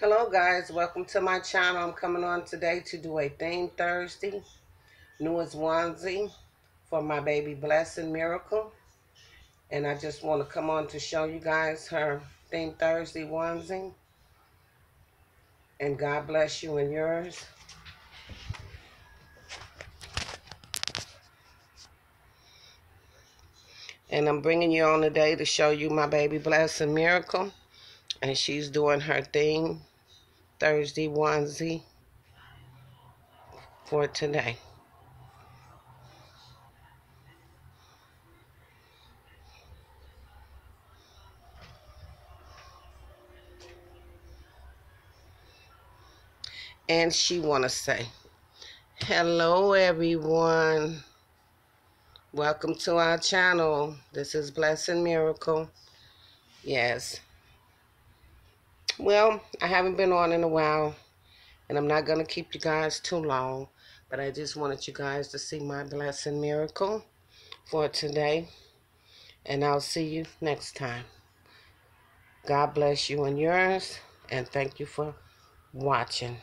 Hello guys, welcome to my channel. I'm coming on today to do a theme Thursday. Newest onesie for my baby Blessing Miracle. And I just want to come on to show you guys her theme Thursday onesie. And God bless you and yours. And I'm bringing you on today to show you my baby Blessing Miracle. And she's doing her thing Thursday onesie for today. And she want to say, hello everyone. Welcome to our channel. This is Blessing Miracle. Yes, well, I haven't been on in a while, and I'm not going to keep you guys too long, but I just wanted you guys to see my blessing miracle for today, and I'll see you next time. God bless you and yours, and thank you for watching.